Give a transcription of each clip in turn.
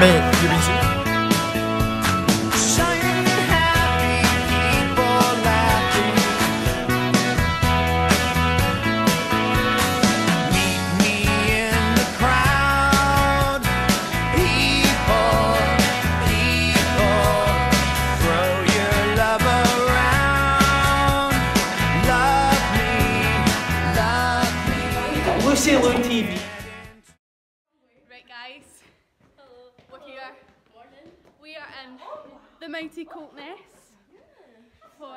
Mate, you been serious? Shining happy people laughing. Meet me in the crowd. People, people, throw your love around. Love me, love me. Lucy Lou TV. Right, guys. We're here. We are in the mighty Coltness for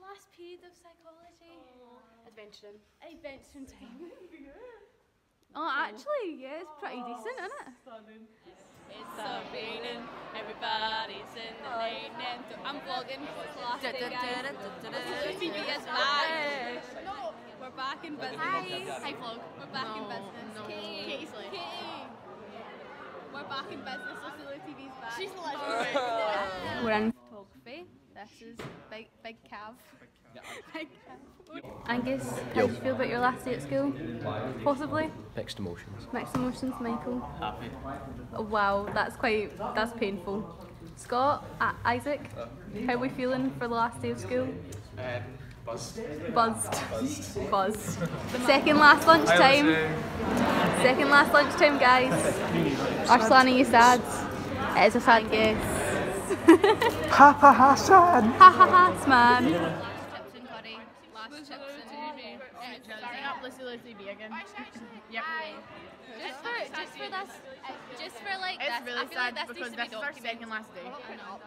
last period of psychology. Adventuring. Adventuring time. oh, actually, yeah, it's pretty decent, isn't it? It's uh, raining, everybody's in the lane. and I'm vlogging for the last day, guys. TV is back. We're back in business. Hi. Hi, vlog. We're back in business. Katie. Katie Slade. Katie. We're back in business. Lucy Lou TV's back. She's the legend. We're in photography. This is Big Big Cav. Big Cav. Angus, how do you feel about your last day at school? Possibly? Mixed emotions. Mixed emotions, Michael. Happy. Oh, wow, that's quite that's painful. Scott, I- Isaac, how are we feeling for the last day of school? Um, buzzed. Buzzed. Buzzed. Second last lunchtime. Second last lunchtime, guys. Arslan, are you sad? It is a sad guess. Papa Hassan. Ha ha ha, man. Chips and curry. Last chips and Starting up Lucy Lou TV again. Yep. Just for, just for this, just for like It's this, really I feel sad like this because needs to this be is our second last day. No,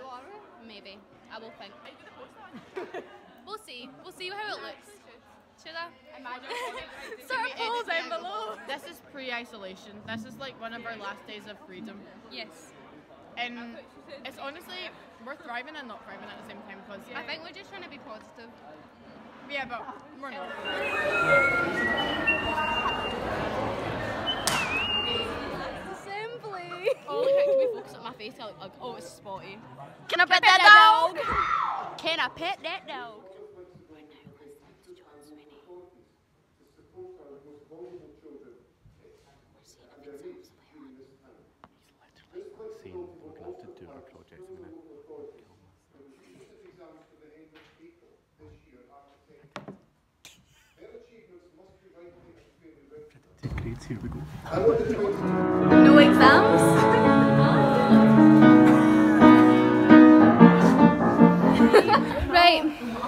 maybe. I will think. we'll see. We'll see how it looks. Should I? Sort of polls down below. This is pre-isolation. This is like one of our last days of freedom. Yes. And it's honestly, we're thriving and not thriving at the same time because I think we're just trying to be positive. yeah, but we're not. Assembly. Oh, can we focus on my face? Like, like, oh, it's spotty. Can I pet that dog? Can I pet that dog? Saying we're gonna have to do our projects. I'm gonna kill myself. Take grades, here we go. No exams? right,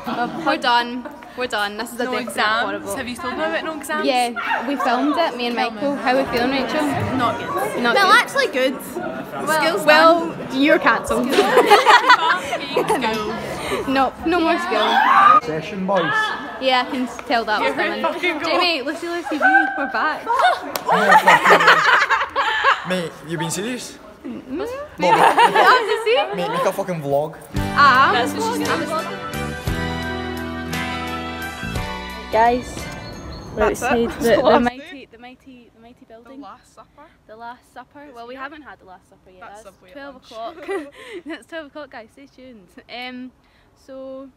oh, we're done. We're done. This is a No definite exams. horrible. Have you told me about no exams? Yeah, we filmed it, me and Michael. How are we feeling, Rachel? Not good. Not well, good. actually good. Skills Well, you're cancelled. school. no, no more school. Session boys. Yeah, I can tell that was coming. Jamie, Lucy Lou TV, we're back. Mate, you been serious? Oh, did you see? Mate, make a fucking vlog. Ah, That's what she said. Guys, we're That's outside That's the, the the last mighty, the mighty, the mighty The. Last Supper. The Last Supper. Well, we haven't had the Last Supper yet. That's That's, twelve o'clock. That's twelve o'clock, guys. Stay tuned. Um, so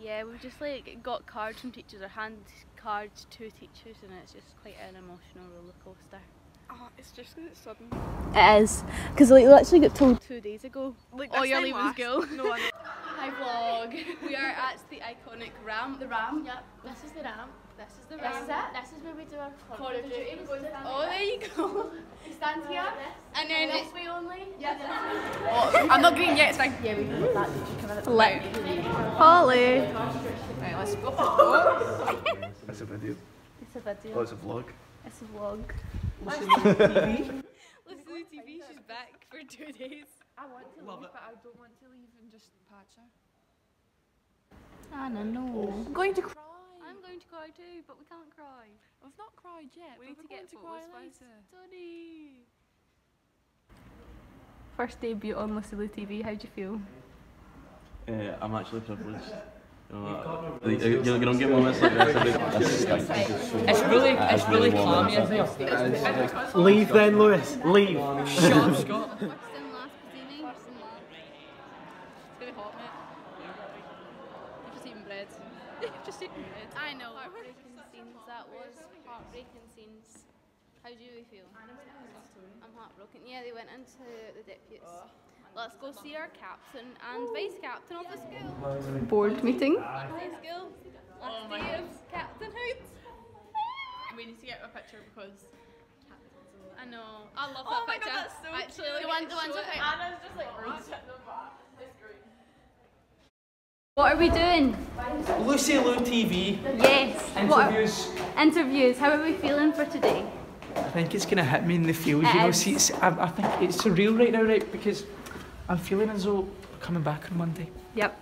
yeah, we've just like got cards from teachers or hand cards to teachers, and it's just quite an emotional roller coaster. Oh, it's just because it's sudden. It is, because like, we literally got told two days ago. Like, oh, this you're time leaving last- school. No, I know. Hi vlog. we are at the iconic ramp. The ramp. Yep, this is the ramp. This is the This ramp. is it. This is where we do our Corridor corridor duty. duties. We stand Oh, there you go. We stand here. And then This way only. Oh, I'm not green yet, it's fine. Yeah, we can do that. Did you come out? Let Polly. Right, let's go. That's a video. It's a video. Oh, it's a vlog. It's a vlog. Listen to TV, Listen to TV, she's back for two days. I want to leave, but I don't want to leave and just patch her. Anna, no. I'm going to cry. I'm going to cry too, but we can't cry. I've not cried yet. We but need to we're get going to cry photos later. Sonny. First debut on Lucy Lou TV, how'd you feel? Uh, I'm actually privileged. You know, like, you, you don't get moments like this. every- This stinks. It's really, It is it's really warm calm outside. Leave then, Lewis. Leave. Shut up, Scott. First and last Puccini. First and last. It's gonna be hot, mate. You've just eaten bread. You've just eaten bread. I know. Heartbreaking scenes, that was. Heartbreaking scenes. How do you feel? I'm heartbroken. Yeah, they went into the deputies. Oh. Let's go see our captain and vice captain of the school. Board meeting. High school. Last oh my day of captainhood. We need to get a picture because. I know. I love that Oh my picture. God, that's so Actually, cute. like, The one- the ones with it. Anna's just like rooted in the back. It's great. What are we doing? Lucy Lou TV. Yes. What are- Interviews. interviews. How are we feeling for today? I think it's gonna hit me in the feels. It You know, is. see, it's, I, I think it's surreal right now, right? Because I'm feeling as though we're coming back on Monday, Yep.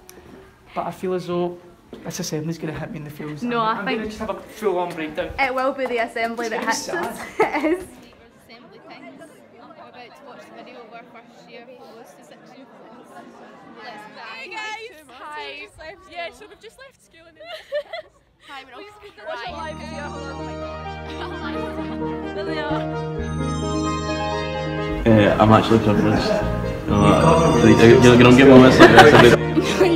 but I feel as though this assembly's gonna hit me in the feels. No, I'm, I I'm think- gonna just have a full-on breakdown. It will be the assembly that hits gonna us. be it is. assembly things. We're about to watch the video of our first year post to section Hey guys! Hi! Yeah, so we've just left school and Hi, we're all Watch a crying. live video. My Uh, I'm actually privileged. You know, like, you, you don't get moments like this every